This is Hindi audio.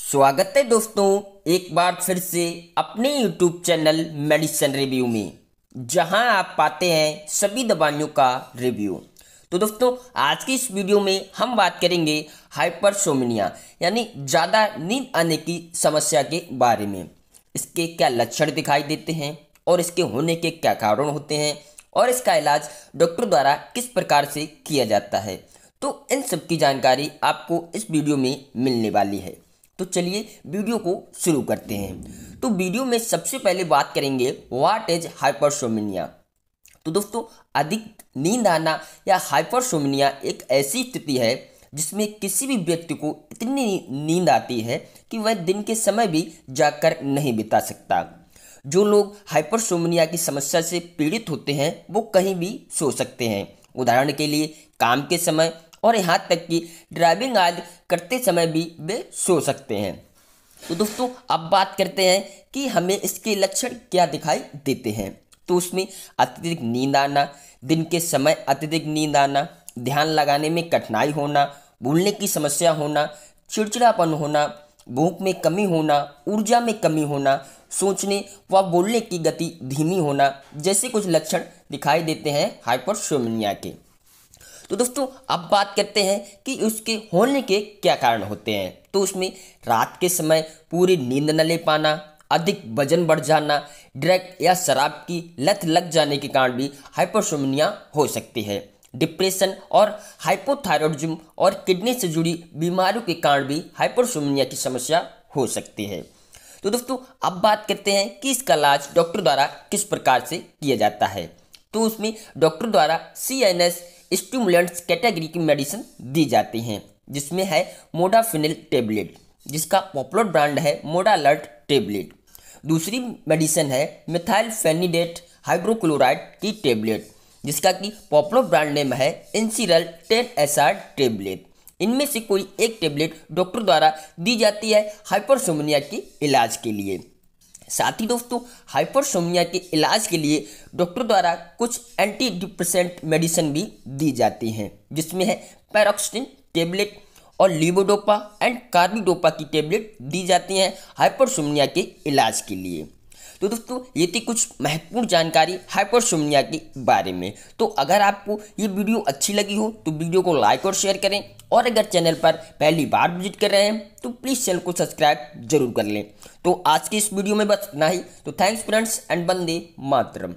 स्वागत है दोस्तों, एक बार फिर से अपने YouTube चैनल मेडिसिन रिव्यू में, जहाँ आप पाते हैं सभी दवाइयों का रिव्यू तो दोस्तों, आज की इस वीडियो में हम बात करेंगे हाइपरसोमिनिया यानी ज़्यादा नींद आने की समस्या के बारे में। इसके क्या लक्षण दिखाई देते हैं और इसके होने के क्या कारण होते हैं और इसका इलाज डॉक्टर द्वारा किस प्रकार से किया जाता है। तो इन सब की जानकारी आपको इस वीडियो में मिलने वाली है। तो चलिए वीडियो को शुरू करते हैं। तो वीडियो में सबसे पहले बात करेंगे व्हाट इज़ हाइपरसोमिनिया तो दोस्तों, अधिक नींद आना या हाइपरसोमिनिया एक ऐसी स्थिति है जिसमें किसी भी व्यक्ति को इतनी नींद आती है कि वह दिन के समय भी जाकर नहीं बिता सकता। जो लोग हाइपरसोमिनिया की समस्या से पीड़ित होते हैं, वो कहीं भी सो सकते हैं। उदाहरण के लिए, काम के समय और यहाँ तक कि ड्राइविंग आदि करते समय भी वे सो सकते हैं। तो दोस्तों, अब बात करते हैं कि हमें इसके लक्षण क्या दिखाई देते हैं। तो उसमें अत्यधिक नींद आना, दिन के समय अत्यधिक नींद आना, ध्यान लगाने में कठिनाई होना भूलने की समस्या होना, चिड़चिड़ापन होना, भूख में कमी होना, ऊर्जा में कमी होना, सोचने व बोलने की गति धीमी होना, जैसे कुछ लक्षण दिखाई देते हैं हाइपरसोमिनिया के। तो दोस्तों, अब बात करते हैं कि उसके होने के क्या कारण होते हैं। तो उसमें रात के समय पूरी नींद न ले पाना, अधिक वज़न बढ़ जाना, ड्रग या शराब की लत लग जाने के कारण भी हाइपरसोमिनिया हो सकती है। डिप्रेशन और हाइपोथायरॉयडिज्म और किडनी से जुड़ी बीमारियों के कारण भी हाइपरसोमिनिया की समस्या हो सकती है। तो दोस्तों, अब बात करते हैं कि इसका इलाज डॉक्टर द्वारा किस प्रकार से किया जाता है। तो उसमें डॉक्टर द्वारा C N S stimulants category की मेडिसिन दी जाती हैं, जिसमें है मोडाफिनिल टेबलेट, जिसका पॉपुलर ब्रांड है मोडालर्ट टेबलेट। दूसरी मेडिसिन है मिथाइल फेनिडेट हाइड्रोक्लोराइड की टेबलेट, जिसका कि पॉपुलर ब्रांड नेम है Inspiral ten S R tablet. इनमें से कोई एक टेबलेट डॉक्टर द्वारा दी जाती है हाइपरसोमनिया के इलाज के लिए। साथ ही दोस्तों हाइपरसोमिया के इलाज के लिए डॉक्टर द्वारा कुछ एंटी डिप्रेसेंट मेडिसिन भी दी जाती हैं, जिसमें है पैरोक्सिन टेबलेट और लिबोडोपा एंड कार्बिडोपा की टेबलेट दी जाती हैं हाइपरसोमिया के इलाज के लिए। तो दोस्तों, ये थी कुछ महत्वपूर्ण जानकारी हाइपरसोमिया के बारे में। तो अगर आपको ये वीडियो अच्छी लगी हो तो वीडियो को लाइक और शेयर करें। और अगर चैनल पर पहली बार विज़िट कर रहे हैं तो प्लीज़ चैनल को सब्सक्राइब ज़रूर कर लें। तो आज की इस वीडियो में बस इतना ही। तो थैंक्स फ्रेंड्स एंड बंदे मातरम